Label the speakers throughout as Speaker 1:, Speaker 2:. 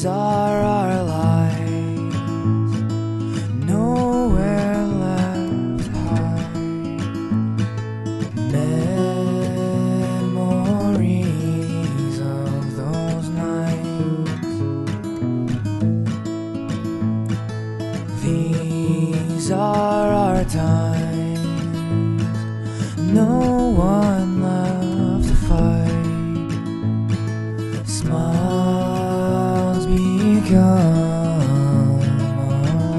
Speaker 1: These are our lives, nowhere left high. Memories of those nights. These are our times, no one. Our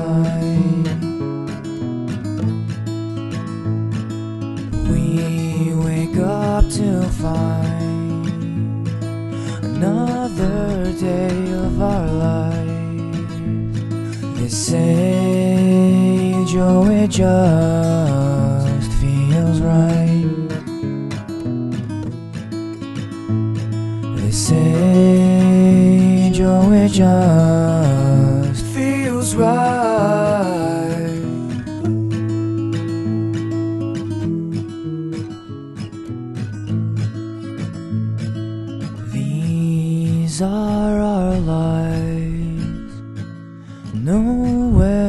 Speaker 1: light. We wake up to find another day of our lives. This age, oh, it just feels right. This age, oh, it just feels right. These are our lives, nowhere